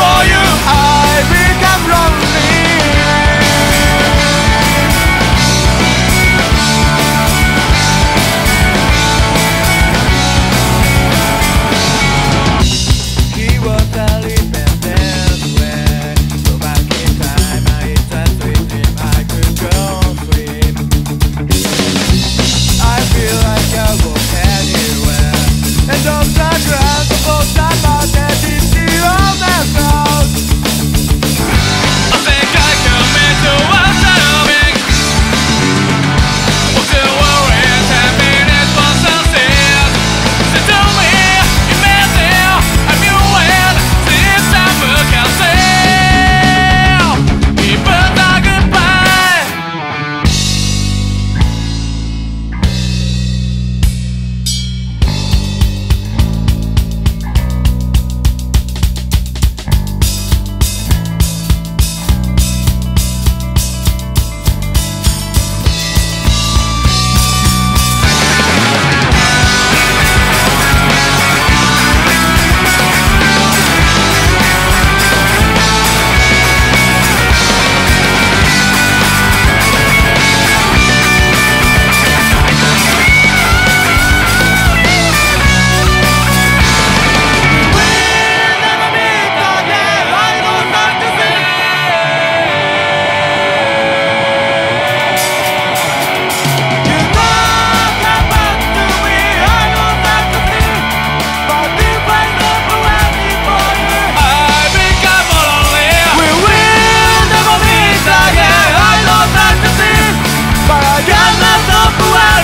for you i got nothing for you